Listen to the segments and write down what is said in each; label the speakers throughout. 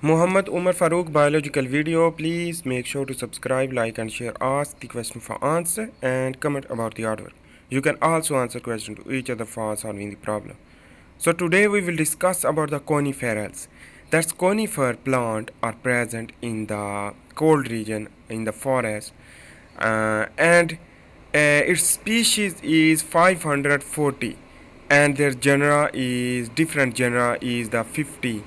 Speaker 1: Muhammad Umer Farooq biological video. Please make sure to subscribe like and share. Ask the question for answer and comment about the artwork. You can also answer question to each other for solving the problem. So today we will discuss about the coniferals that's conifer plant are present in the cold region in the forest uh, and uh, its species is 540 and their genera is different genera is the 50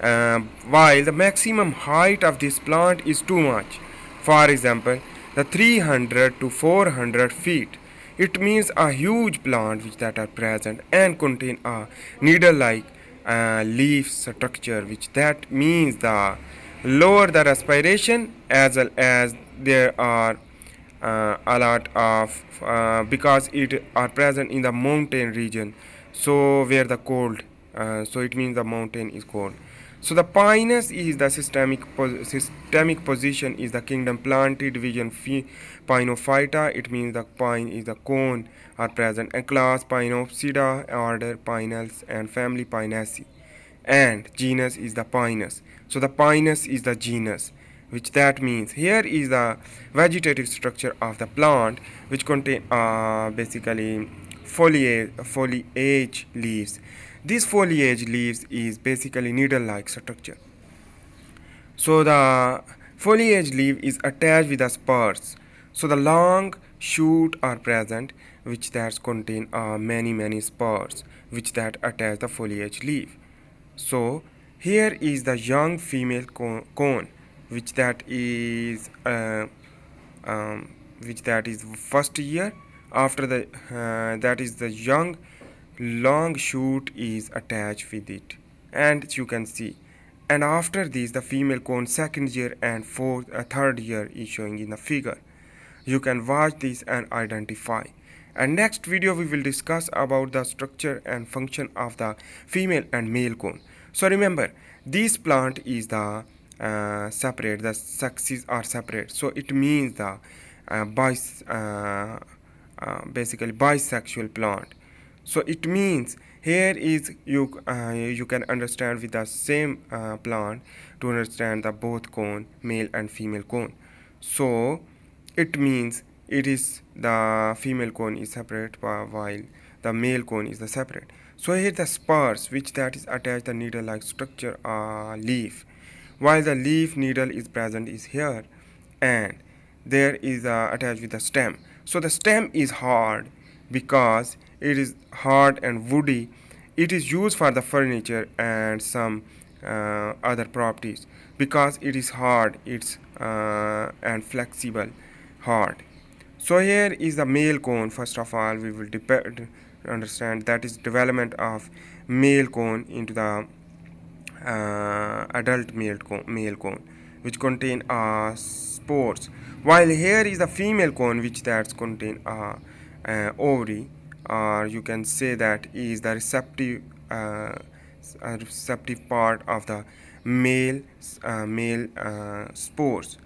Speaker 1: uh, while the maximum height of this plant is too much. For example the 300 to 400 feet. It means a huge plant which that are present and contain a needle like uh, leaf structure which that means the lower the respiration as well as there are uh, a lot of uh, because it are present in the mountain region. So where the cold uh, so it means the mountain is cold so the pinus is the systemic systemic position is the kingdom plantae division Pinophyta. It means the pine is the cone are present and class Pinopsida, order Pinus and family Pinaceae. And genus is the Pinus. So the Pinus is the genus which that means here is the vegetative structure of the plant which contain uh, basically foliage, foliage leaves this foliage leaves is basically needle-like structure. So the foliage leaf is attached with the spurs. So the long shoot are present which that contain uh, many many spurs which that attach the foliage leaf. So here is the young female cone which that is uh, um, which that is first year after the uh, that is the young long shoot is attached with it. And you can see. And after this the female cone second year and fourth uh, third year is showing in the figure. You can watch this and identify. And next video we will discuss about the structure and function of the female and male cone. So remember this plant is the uh, separate the sexes are separate. So it means the uh, bis, uh, uh basically bisexual plant so it means here is you uh, you can understand with the same uh, plant to understand the both cone male and female cone. So it means it is the female cone is separate while the male cone is the separate. So here the spurs which that is attached the needle like structure uh, leaf. While the leaf needle is present is here and there is uh, attached with the stem. So the stem is hard because it is hard and woody it is used for the furniture and some uh, other properties. Because it is hard it's uh, and flexible hard. So here is the male cone. First of all we will depend understand that is development of male cone into the uh, adult male cone, male cone which contain uh, spores. While here is the female cone which that's contain uh, uh, ovary or you can say that is the receptive uh, receptive part of the male uh, male uh, spores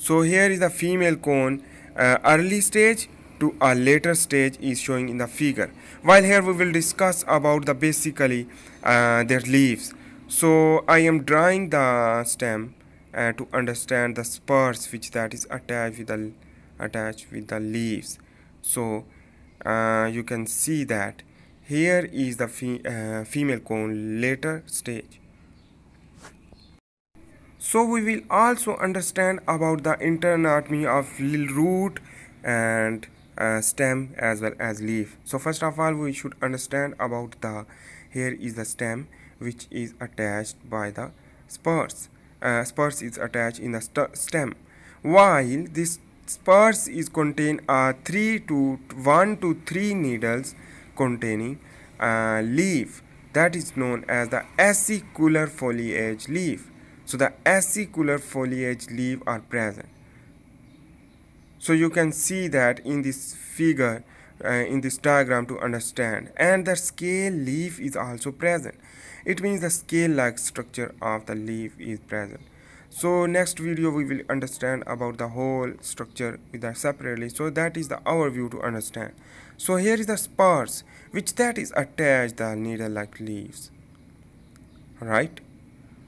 Speaker 1: so here is the female cone. Early stage to a later stage is showing in the figure. While here we will discuss about the basically uh, their leaves. So i am drawing the stem uh, to understand the spurs which that is attached with the attached with the leaves. So uh, you can see that here is the fe uh, female cone later stage. So we will also understand about the anatomy of root and uh, stem as well as leaf. So first of all we should understand about the here is the stem which is attached by the spurs. Uh, spurs is attached in the st stem. While this spurs is contain uh, 3 to 1 to 3 needles containing uh, leaf that is known as the acicular foliage leaf. So the acicular foliage leaf are present. So you can see that in this figure uh, in this diagram to understand. And the scale leaf is also present. It means the scale like structure of the leaf is present so next video we will understand about the whole structure with that separately so that is the overview to understand so here is the spurs which that is attached the needle like leaves right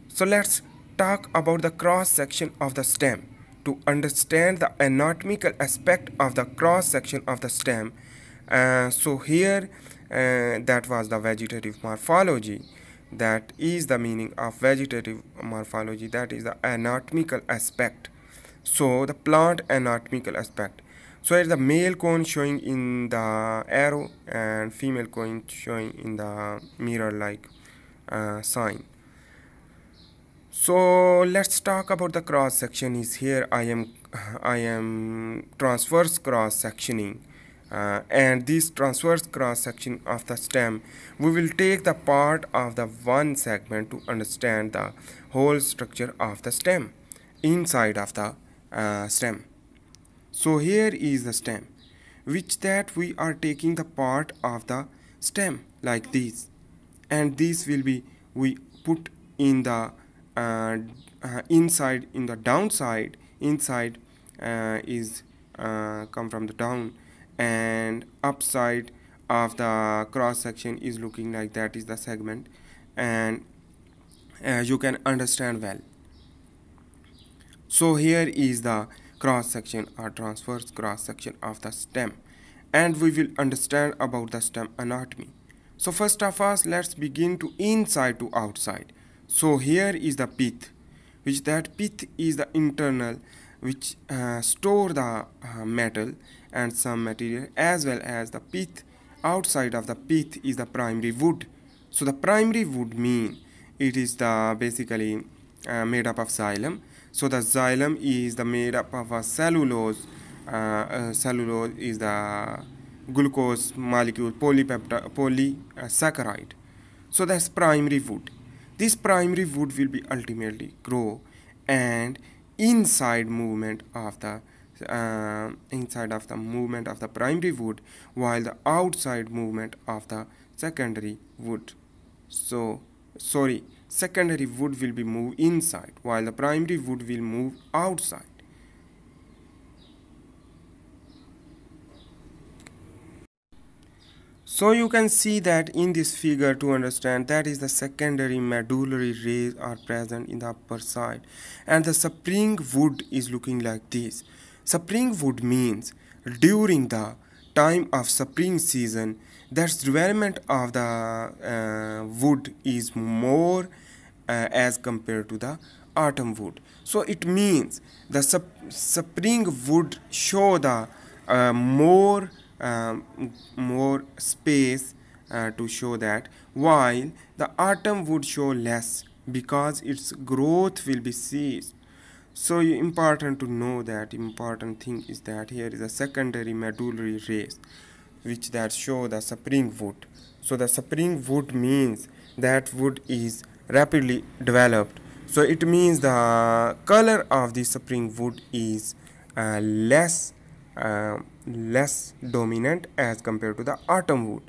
Speaker 1: so let's talk about the cross section of the stem. To understand the anatomical aspect of the cross section of the stem, uh, so here uh, that was the vegetative morphology. That is the meaning of vegetative morphology. That is the anatomical aspect. So the plant anatomical aspect. So it's the male cone showing in the arrow and female cone showing in the mirror like uh, sign so let's talk about the cross section is here i am i am transverse cross sectioning uh, and this transverse cross section of the stem we will take the part of the one segment to understand the whole structure of the stem inside of the uh, stem. So here is the stem which that we are taking the part of the stem like this and this will be we put in the uh, uh, inside in the downside inside uh, is uh, come from the down and upside of the cross section is looking like that is the segment. And uh, you can understand well. So here is the cross section or transverse cross section of the stem. And we will understand about the stem anatomy. So first of all let's begin to inside to outside. So here is the pith which that pith is the internal which uh, store the uh, metal and some material as well as the pith. Outside of the pith is the primary wood. So the primary wood mean it is the basically uh, made up of xylem. So the xylem is the made up of a cellulose uh, uh, cellulose is the glucose molecule polysaccharide. So that's primary wood. This primary wood will be ultimately grow and inside movement of the uh, inside of the movement of the primary wood while the outside movement of the secondary wood. So sorry secondary wood will be moved inside while the primary wood will move outside So you can see that in this figure to understand that is the secondary medullary rays are present in the upper side and the spring wood is looking like this. Spring wood means during the time of spring season that development of the uh, wood is more uh, as compared to the autumn wood. So it means the spring wood show the uh, more um, more space uh, to show that while the autumn would show less because its growth will be ceased. So important to know that important thing is that here is a secondary medullary rays which that show the spring wood. So the spring wood means that wood is rapidly developed. So it means the color of the spring wood is uh, less uh, less dominant as compared to the autumn wood.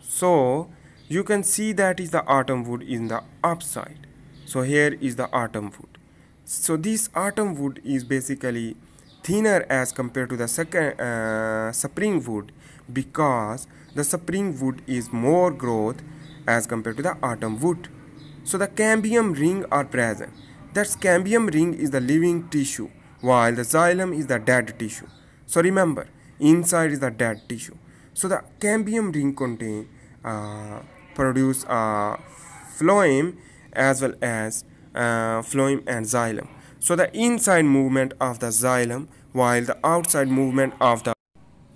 Speaker 1: So you can see that is the autumn wood in the upside. So here is the autumn wood. So this autumn wood is basically thinner as compared to the second uh, spring wood because the spring wood is more growth as compared to the autumn wood. So the cambium ring are present. That cambium ring is the living tissue while the xylem is the dead tissue. So remember, inside is the dead tissue. So the cambium ring contain uh, produce uh, phloem as well as uh, phloem and xylem. So the inside movement of the xylem while the outside movement of the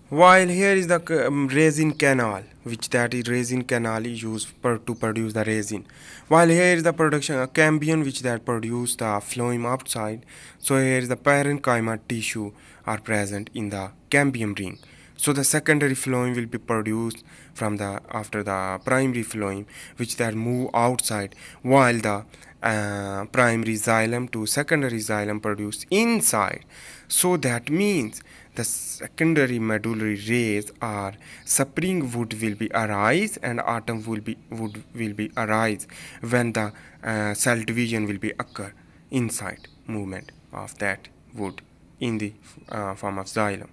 Speaker 1: while here is the um, resin canal which that is resin canal is used per, to produce the resin while here is the production of cambium which that produce the phloem outside so here is the parenchyma tissue are present in the cambium ring. So the secondary phloem will be produced from the after the primary phloem which that move outside while the uh, primary xylem to secondary xylem produced inside. So that means the secondary medullary rays are spring wood will be arise and autumn will be wood will be arise when the uh, cell division will be occur inside movement of that wood in the uh, form of xylem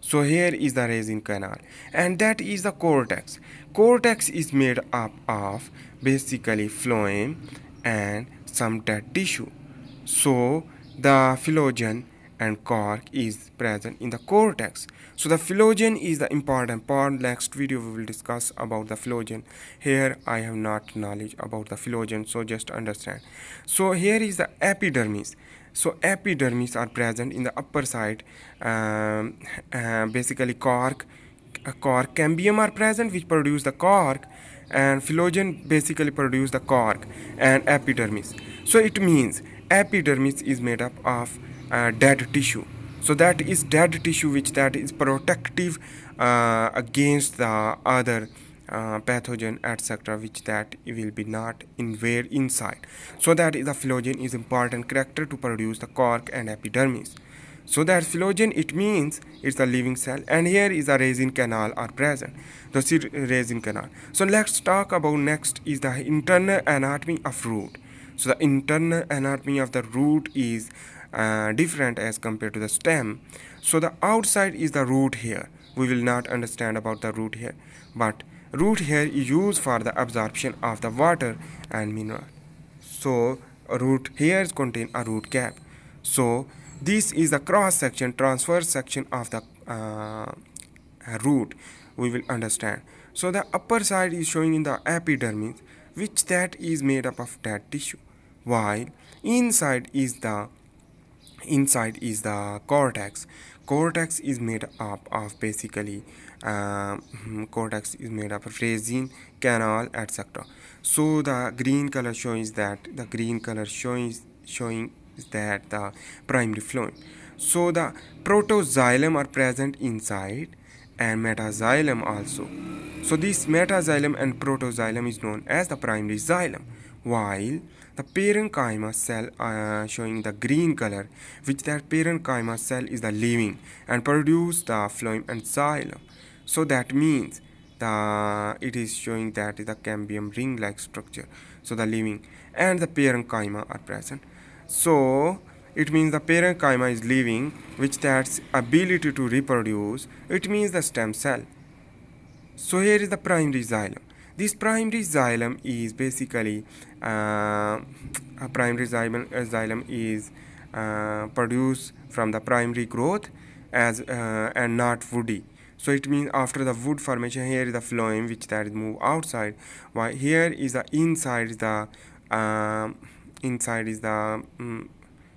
Speaker 1: so here is the resin canal and that is the cortex cortex is made up of basically phloem and some dead tissue. So the phloem and cork is present in the cortex. So the phloem is the important part. Next video we will discuss about the phloem. Here I have not knowledge about the phloem, so just understand. So here is the epidermis. So epidermis are present in the upper side. Um, uh, basically cork, uh, cork cambium are present which produce the cork and phloem basically produce the cork and epidermis so it means epidermis is made up of uh, dead tissue so that is dead tissue which that is protective uh, against the other uh, pathogen etc which that will be not invade inside. So that is the phloem is important character to produce the cork and epidermis. So that phloem it means it's a living cell and here is a resin canal are present the resin canal. So let's talk about next is the internal anatomy of root. So the internal anatomy of the root is uh, different as compared to the stem. So the outside is the root hair. We will not understand about the root hair but root hair is used for the absorption of the water and mineral. So root hair contain a root cap so this is the cross section transverse section of the uh, root we will understand. So the upper side is showing in the epidermis which that is made up of dead tissue while inside is the inside is the cortex. Cortex is made up of basically uh, cortex is made up of resin canal etc so the green color shows that the green color showing showing that the primary phloem so the protoxylem are present inside and metaxylem also. So this metaxylem and protoxylem is known as the primary xylem while the parenchyma cell uh, showing the green color which that parenchyma cell is the living and produce the phloem and xylem so that means the it is showing that the cambium ring like structure so the living and the parenchyma are present. So it means the parenchyma is living which that's ability to reproduce it means the stem cell. So here is the primary xylem. This primary xylem is basically uh, a primary xylem, xylem is uh, produced from the primary growth as uh, and not woody so it means after the wood formation here is the phloem which that is move outside. While here is the inside is the um, inside is the um,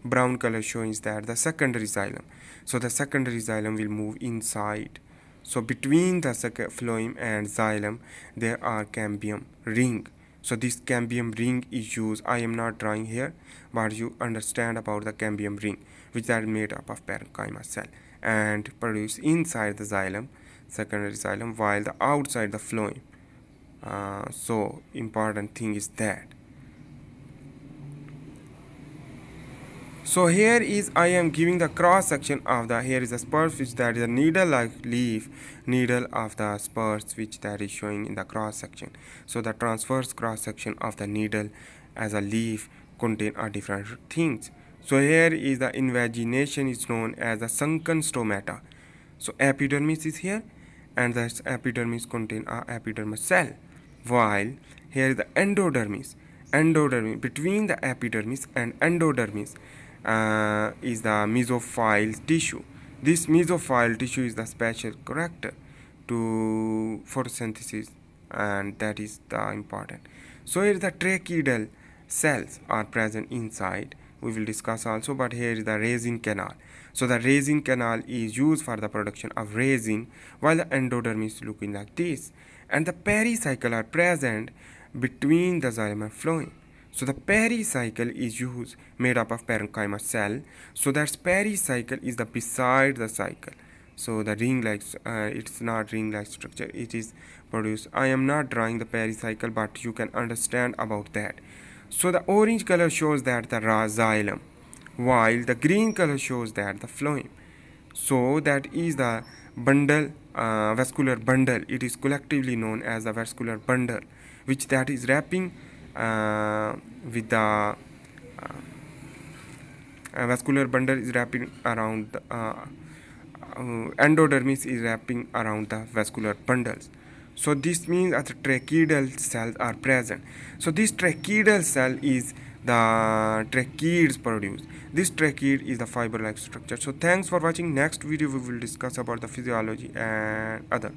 Speaker 1: brown color shows that the secondary xylem. So the secondary xylem will move inside. So between the phloem and xylem there are cambium ring. So this cambium ring is used. I am not drawing here but you understand about the cambium ring which are made up of parenchyma cell and produced inside the xylem secondary xylem while the outside the phloem. Uh, so important thing is that. So here is I am giving the cross section of the here is a spurs which that is a needle like leaf needle of the spurs which that is showing in the cross section. So the transverse cross section of the needle as a leaf contain are different things so here is the invagination is known as a sunken stomata so epidermis is here and the epidermis contain a epidermis cell while here is the endodermis endodermis between the epidermis and endodermis uh, is the mesophyll tissue. This mesophyll tissue is the special character to photosynthesis and that is the important. So here the tracheidal cells are present inside. We will discuss also but here is the resin canal. So the resin canal is used for the production of resin while the endodermis looking like this. And the pericycle are present between the xylem and phloem. So the pericycle is used made up of parenchyma cell. So that pericycle is the beside the cycle. So the ring-like, uh, it's not ring-like structure. It is produced. I am not drawing the pericycle, but you can understand about that. So the orange color shows that the xylem, while the green color shows that the phloem. So that is the bundle, uh, vascular bundle. It is collectively known as the vascular bundle, which that is wrapping uh, with the uh, vascular bundle is wrapping around uh, endodermis is wrapping around the vascular bundles so this means that tracheidal cells are present. So this tracheidal cell is the tracheids produced this tracheid is the fiber like structure. So thanks for watching. Next video we will discuss about the physiology and other